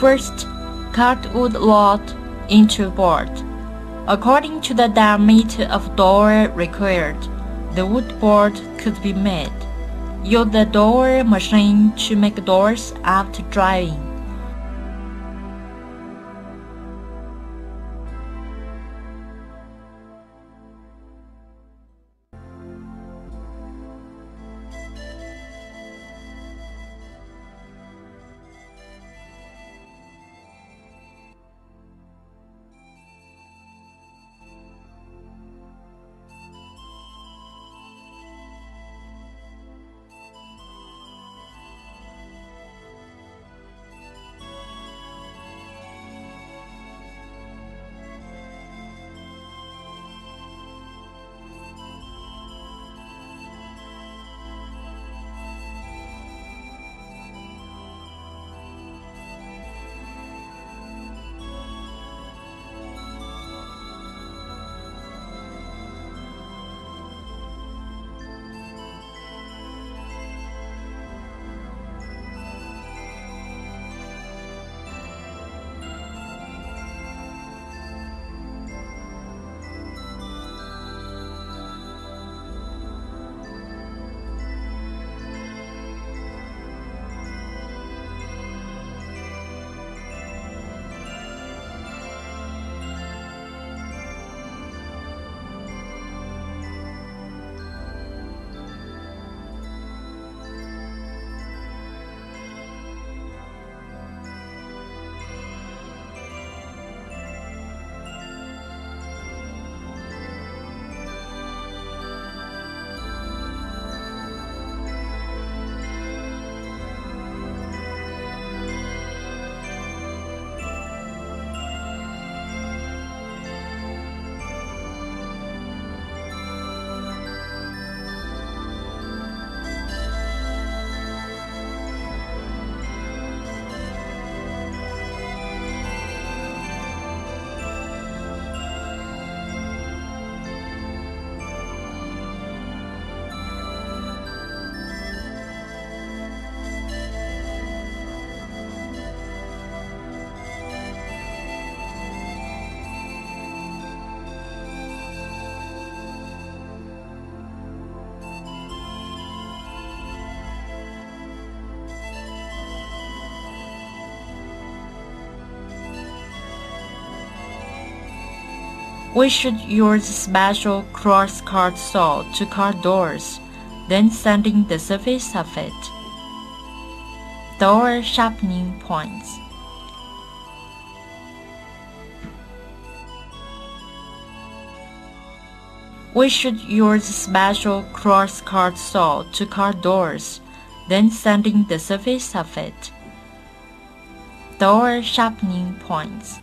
First, cut wood rod into board. According to the diameter of dowel required, the wood board could be made. Use the dowel machine to make dowels after drying. We should use special cross-cut saw to cut dowels, then sanding the surface of it. Dowel sharpening points. We should use special cross-cut saw to cut dowels, then sanding the surface of it. Dowel sharpening points.